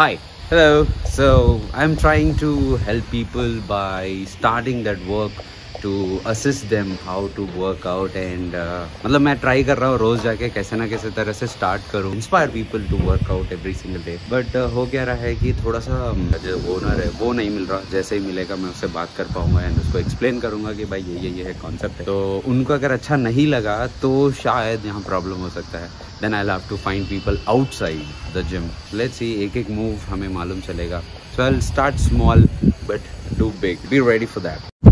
Hi. Hello. So I'm trying to help people by starting that work assist them how to work out and uh, मतलब मैं try कर रहा हूँ रोज जाके कैसे ना कैसे तरह से स्टार्ट करूँ inspire people to work out every single day but हो क्या रहा है कि थोड़ा सा um, जो ओनर है वो नहीं मिल रहा जैसे ही मिलेगा मैं उससे बात कर पाऊँगा एंड उसको एक्सप्लेन करूँगा कि भाई ये ये ये है कॉन्सेप्ट है। तो उनको अगर अच्छा नहीं लगा तो शायद यहाँ प्रॉब्लम हो सकता है। Then I have to find people outside the gym let's see एक एक मूव हमें मालूम चलेगा। So I start small but do big be ready for that